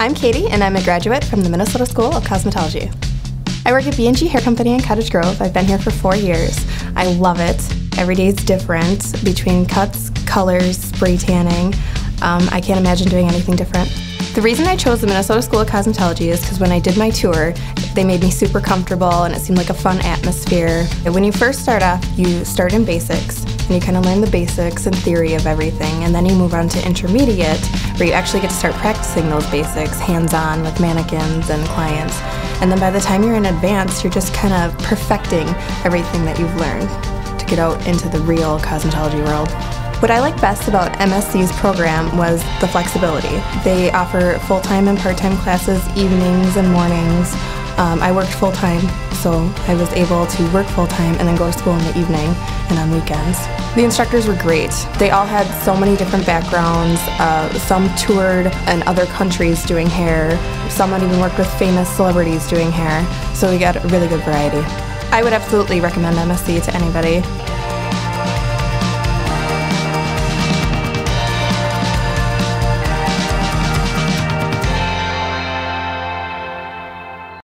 I'm Katie, and I'm a graduate from the Minnesota School of Cosmetology. I work at B&G Hair Company in Cottage Grove. I've been here for four years. I love it. Every day is different between cuts, colors, spray tanning. Um, I can't imagine doing anything different. The reason I chose the Minnesota School of Cosmetology is because when I did my tour, they made me super comfortable and it seemed like a fun atmosphere. When you first start off, you start in basics and you kind of learn the basics and theory of everything, and then you move on to intermediate, where you actually get to start practicing those basics hands on with mannequins and clients. And then by the time you're in advanced, you're just kind of perfecting everything that you've learned to get out into the real cosmetology world. What I like best about MSC's program was the flexibility. They offer full-time and part-time classes evenings and mornings. Um, I worked full-time, so I was able to work full-time and then go to school in the evening and on weekends. The instructors were great. They all had so many different backgrounds. Uh, some toured in other countries doing hair. Some had even worked with famous celebrities doing hair. So we got a really good variety. I would absolutely recommend MSC to anybody.